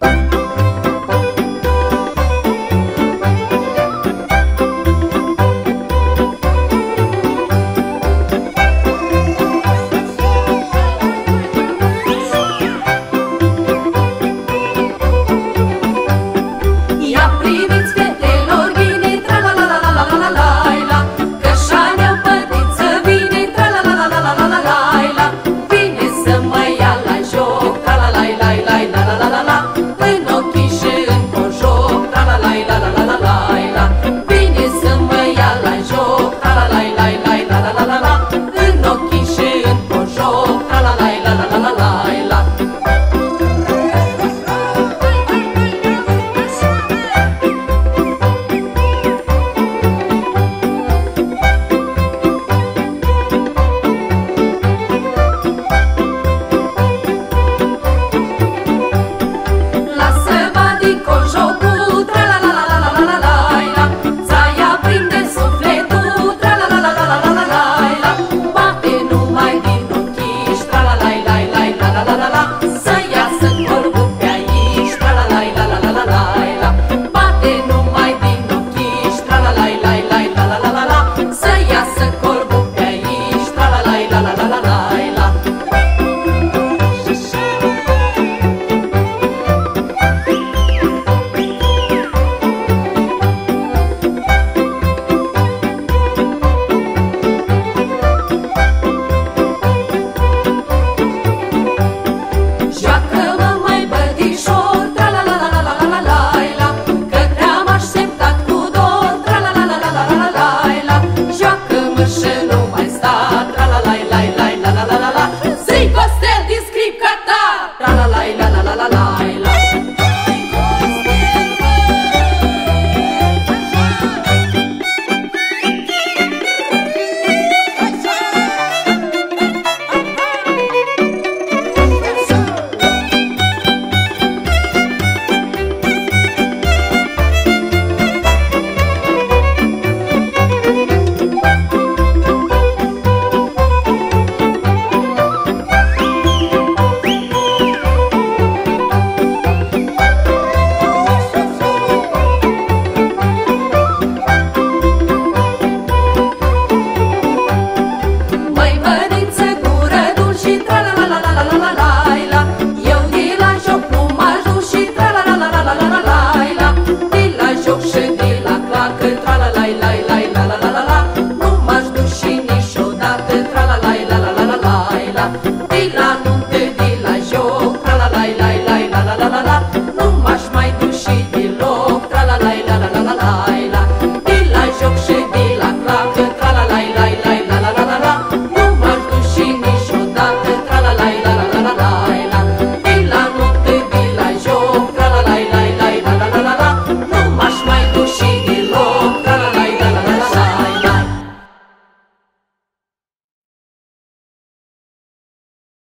Bye.